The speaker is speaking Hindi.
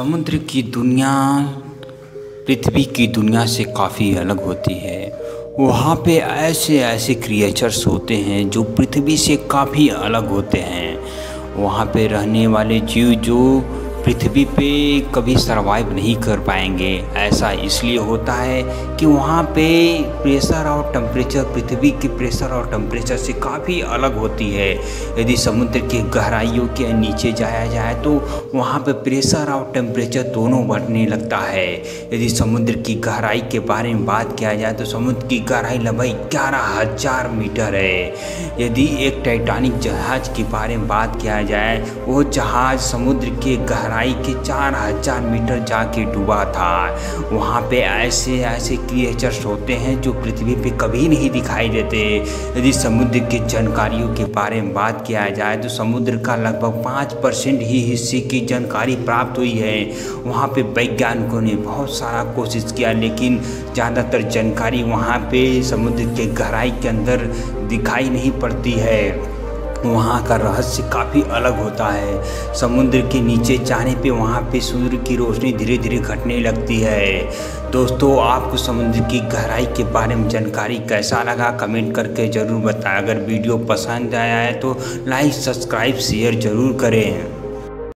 समुद्र की दुनिया, पृथ्वी की दुनिया से काफ़ी अलग होती है। वहाँ पे ऐसे ऐसे क्रिएचर्स होते हैं जो पृथ्वी से काफ़ी अलग होते हैं। वहाँ पे रहने वाले जीव जो पृथ्वी पे कभी सरवाइव नहीं कर पाएँगे। ऐसा इसलिए होता है कि वहाँ पे प्रेशर और टेम्परेचर पृथ्वी के प्रेशर और टेम्परेचर से काफ़ी अलग होती है। यदि समुद्र के गहराइयों के नीचे जाया जाए तो वहाँ पे प्रेशर और टेम्परेचर दोनों बढ़ने लगता है। यदि समुद्र की गहराई के बारे में बात किया जाए तो समुद्र की गहराई लगभग ग्यारह हज़ार मीटर है। यदि एक टाइटानिक जहाज़ के बारे में बात किया जाए, वो जहाज़ समुद्र के गहराई गहराई के चार हज़ार मीटर जाके डूबा था। वहाँ पे ऐसे ऐसे क्रिएचर्स होते हैं जो पृथ्वी पे कभी नहीं दिखाई देते। यदि समुद्र की जानकारियों के बारे में बात किया जाए तो समुद्र का लगभग पाँच परसेंट ही हिस्से की जानकारी प्राप्त हुई है। वहाँ पे वैज्ञानिकों ने बहुत सारा कोशिश किया, लेकिन ज़्यादातर जानकारी वहाँ पे समुद्र के गहराई के अंदर दिखाई नहीं पड़ती है। वहाँ का रहस्य काफ़ी अलग होता है। समुद्र के नीचे जाने पे वहाँ पे सूर्य की रोशनी धीरे धीरे घटने लगती है। दोस्तों, आपको समुद्र की गहराई के बारे में जानकारी कैसा लगा? कमेंट करके ज़रूर बताएँ। अगर वीडियो पसंद आया है तो लाइक, सब्सक्राइब, शेयर ज़रूर करें।